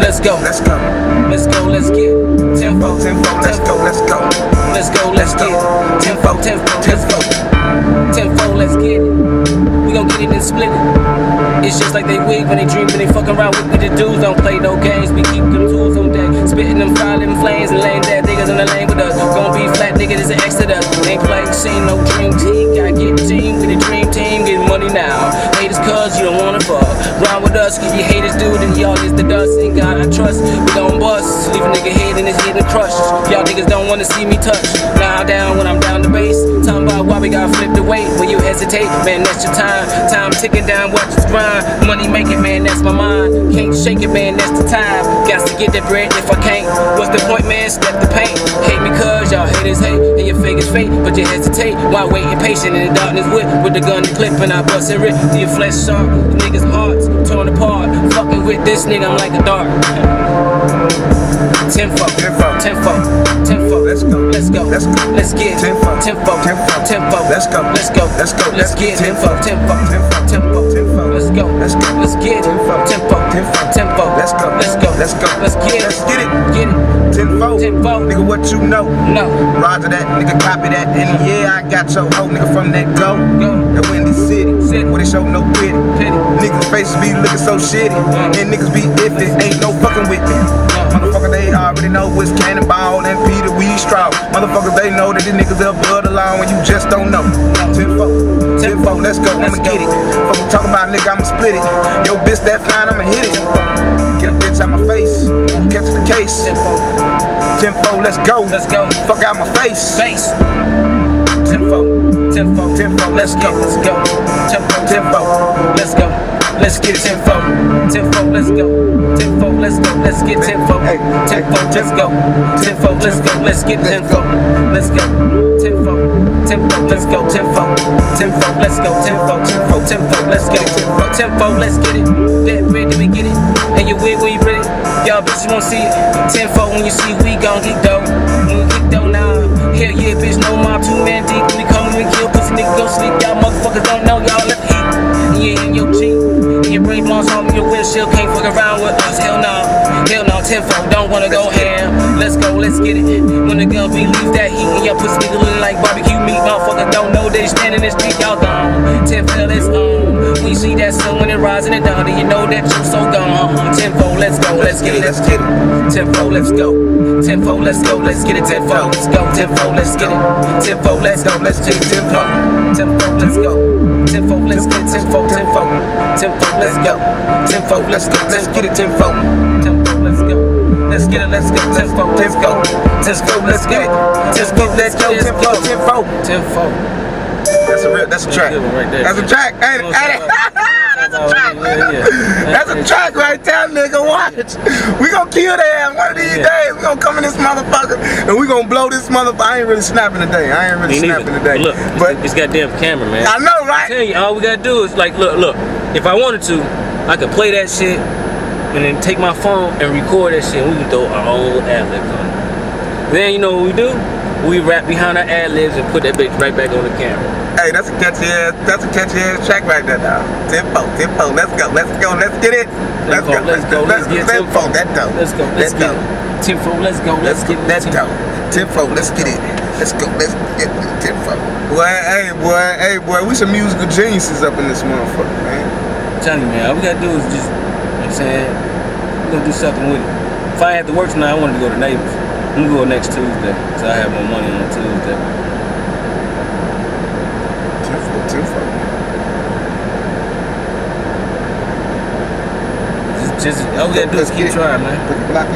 Let's go. Let's go. Let's go. Let's get tenfold. Tenfold. Let's go. Let's go. Let's go. Let's get tenfold. Tenfold. Tenfold. Tenfold. Let's get it. We gon' get it and split it. It's just like they wig when they dream when they fuck around with me. The dudes don't play no games. We keep them tools on deck. Spitting them fire, them flames and laying dead niggas in the lane with us. Gonna be flat, nigga, this an exodus. Ain't playing, seen no dream team. Fuck. With us, cause you haters do, then y'all is the dust. In God I trust. We gon' bust. Leave a nigga head in his head and crush. Y'all niggas don't wanna see me touch. Now I'm down when I'm down the base. Talking about why we gotta flip the weight. When you hesitate, man, that's your time. Time ticking down, watch it grind. Money making, man, that's my mind. Can't shake it, man, that's the time. Got to get that bread if I can't. What's the point, man? Step the paint. Hate me cuz y'all haters hate. And your fake is fake, but you hesitate. Why waiting patient in the darkness with with the gun and clip and I bust and rip to your flesh sharp. The niggas' hearts torn apart. Fucking with this nigga, I'm like a dart. Tenfold, tenfold, tenfold, tenfold. Let's go, let's go, let's go, let's get tenfold, tenfold, tenfold, tenfold. Let's go, let's go, let's go, let's get tenfold, tenfold, tenfold, tenfold, tenfold. Let's go, let's go, let's get tenfold, tenfold, tenfold, tenfold. Let's go, let's go, let's go, let's get it, let's get it, get it. Tenfold. Tenfold. Nigga, what you know? No, Roger that, nigga, copy that. And yeah, I got your hoe, nigga, from that go. go. That Windy City, City. where they show no pity. pity. Niggas' faces be looking so shitty. Yeah. And niggas be iffy, ain't no fucking with me. Yeah. Motherfucker, they already know it's Cannonball and Peter Wheatstraw. Motherfuckers, they know that these niggas, they'll blood along when you just don't know. 10 -4 info, let's go, I'ma get it. Fuck you talking about, nigga, I'ma split it. Yo, bitch, that fine, I'ma hit it. Get a bitch out my face, catch the case. Tempo, let's go, let's go. Fuck out my face. Face. Tempo, tempo, tempo, let's go, let's go. Tempo, tempo, let's go, let's get it. tempo, tempo, let's go. Tenfold, let's go. Let's get tenfold. Hey, Tenfold, let's go. Tenfold, let's go. Let's get tenfold. Let's go. Tenfold, tenfold, let's go. Tenfold, tenfold, let's go. Tenfold, tenfold, tenfold, let's go. Tenfold, let's get it. That bread, did we get it? And you weird when you ready? Y'all bitches won't see it. Tenfold when you see we gon' get. When we get dough now. Hell yeah, bitch, no mob, two man deep. We come, we kill pussy nigga, go sleep. Y'all motherfuckers don't know y'all left heat. Yeah, in your Jeep. Windshield. Can't fuck around with us. Hell no. Hell no, tenfold. Don't wanna go ham. Let's go, let's get it. When the gun release that heat. And your pussy looking like barbecue meat. Motherfuckers don't know they standing in the street. Y'all gone. Tenfold, it's on. We see that sun when it rising and down. And you know that you so gone. Uh-huh. Tenfold, let's go, let's get it. Let's get it. Tenfold, let's go. Tenfold, let's go. Let's get it. Tenfold, let's go. Tenfold, let's get it. Tenfold, let's go. Let's get it. Tenfold. Tenfold, let's go. Tenfold, let's get it. Tenfold, tenfold. Tenfold, let's go. Tenfold, let's go. Let's get it. Tenfold. Let's get it. Let's go. Tenfold, let's go. Tenfold, let's get it. Tenfold, let's go. Tenfold, tenfold. Tenfold. That's a real, that's a track. good one right. That's a track. Ain't it? Ain't it? That's a track. That's a track right there, nigga. Watch. We gonna kill that ass one of these days. We gonna come in this motherfucker and we gonna blow this motherfucker. I ain't really snapping today. I ain't really snapping today. Look, but it's goddamn camera, man. I know, right? I tell you, all we gotta do is like, look, look. If I wanted to, I could play that shit and then take my phone and record that shit. and We can throw our own ad libs on. Then you know what we do? We rap behind our ad libs and put that bitch right back on the camera. Hey, that's a catchy ass. That's a catchy ass track right there now. Tempo, tempo. Let's go. Let's go. Let's get it. Let's go. Let's go. Let's get tempo. tempo. That go. Let's go. Let's go. it. Tenfo, let's go. Let's Let's get Let's go. Tempo. Let's get it. Let's go. Let's get the tempo. Boy, hey, boy, hey, boy. We some musical geniuses up in this motherfucker, man. I'm telling you, man, all we gotta do is just, you know what I'm saying, we're gonna do something with it. If I had to work tonight, I wanted to go to Neighbors. I'm gonna go next Tuesday, so I have more money on Tuesday. Tempo, tempo. Just, just all we gotta do is keep trying, man. Put the block,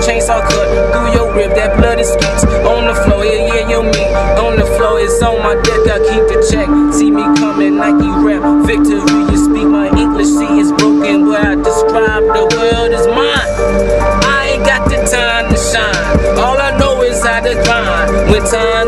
Chainsaw cut through your rib, that blood is. On the floor, yeah, yeah, your meat. On the floor, it's on my deck, I keep the check. See me coming, Nike rap. Victory, you speak my English, see it's broken, but I describe the world is mine. I ain't got the time to shine. All I know is how to grind. When times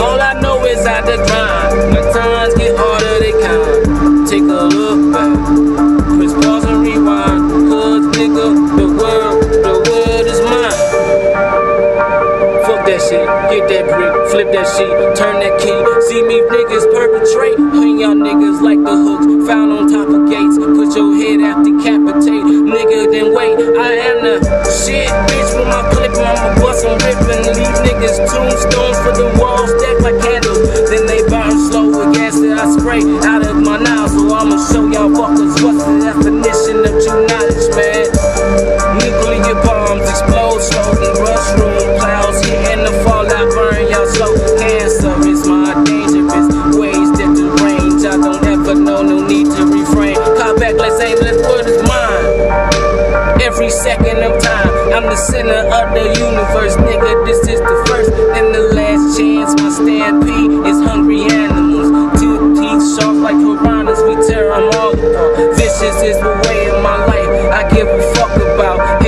All I know is how to grind. When times get harder, they come. Take a look back. Press pause and rewind. Cause nigga, the world, the world is mine. Fuck that shit, get that brick, flip that shit, turn that key. See me niggas perpetrate, hang y'all niggas like the hooks found on top of gates. Put your head out, decapitate, nigga. Then wait, I am the shit, bitch. With my clip, I'ma bust and rip niggas tombstones for the walls stacked like candles. Then they burn slow with gas that I spray out of my nostril. I'ma show y'all fuckers what's the definition of true knowledge, man. Nuclear bombs explode slow in mushroom clouds hitting the fallout, burn y'all slow. Cancer is my dangerous ways that the range. I don't ever know, no need to I'm the center of the universe, nigga. This is the first and the last chance. My stampede is hungry animals. Two teeth sharp like piranhas, we tear 'em all apart. Vicious is the way of my life. I give a fuck about